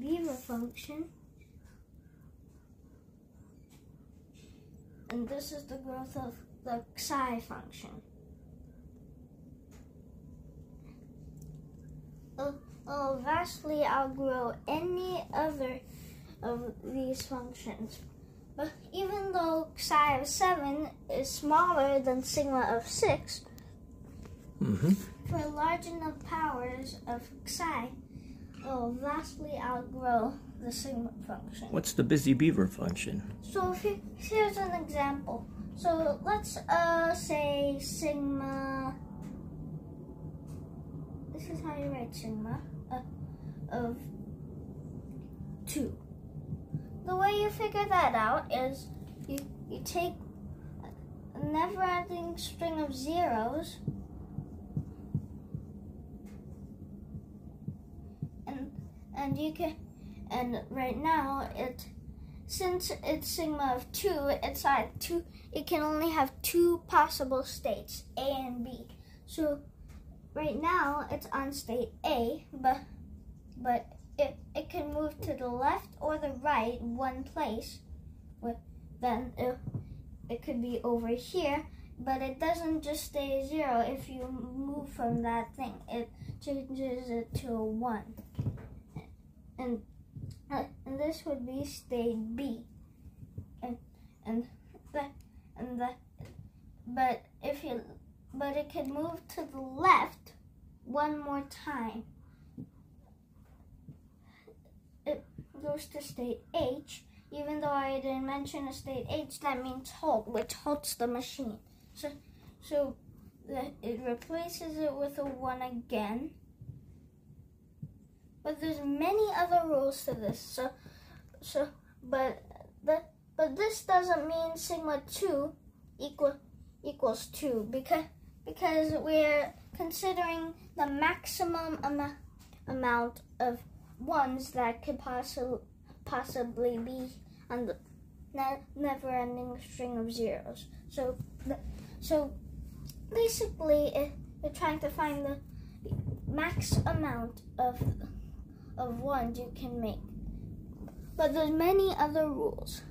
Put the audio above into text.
beaver function. And this is the growth of the Xi function. Uh, will vastly outgrow any other of these functions. But even though Xi of 7 is smaller than sigma of 6, Mm-hmm. for large enough powers of Xi, will vastly outgrow the sigma function. What's the busy beaver function? So he- here's an example. So let's uh, say sigma. This is how you write sigma uh, of two. The way you figure that out is you you take a never-ending string of zeros. And you can and right now it since it's sigma of 2, it's at two it can only have two possible states, A and B. So right now it's on state A, but but it, it can move to the left or the right one place. With then it, it could be over here, but it doesn't just stay zero if you move from that thing. It changes it to a one. And uh, and this would be state B. And and that and that but if you but it can move to the left one more time. It goes to state H. Even though I didn't mention a state H, that means halt, which halts the machine. So so the, it replaces it with a one again. But there's many other rules to this. So, so, but the, but this doesn't mean sigma two equal equals two because because we're considering the maximum ama- amount of ones that could possibly possibly be on the ne- never-ending string of zeros. So, so basically, it, we're trying to find the max amount of of ones you can make. But there's many other rules.